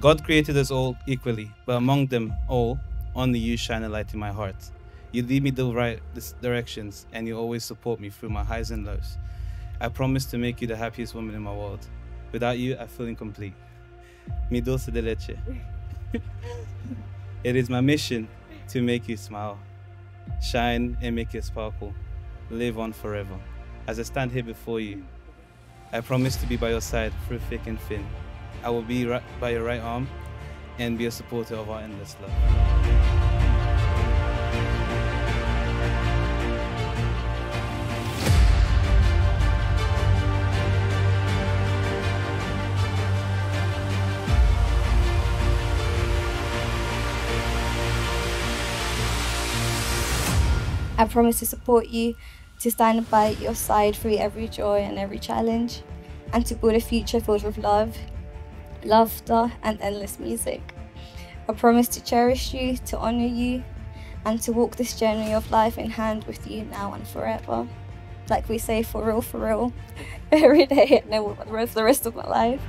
God created us all equally, but among them all, only you shine a light in my heart. You lead me the right directions, and you always support me through my highs and lows. I promise to make you the happiest woman in my world. Without you, I feel incomplete. Mi dulce de leche. it is my mission to make you smile, shine, and make you sparkle. Live on forever. As I stand here before you, I promise to be by your side through thick and thin. I will be right by your right arm and be a supporter of our endless love. I promise to support you, to stand by your side through every joy and every challenge, and to build a future filled with love, laughter, and endless music. I promise to cherish you, to honour you, and to walk this journey of life in hand with you now and forever. Like we say, for real, for real, every day and the rest, the rest of my life.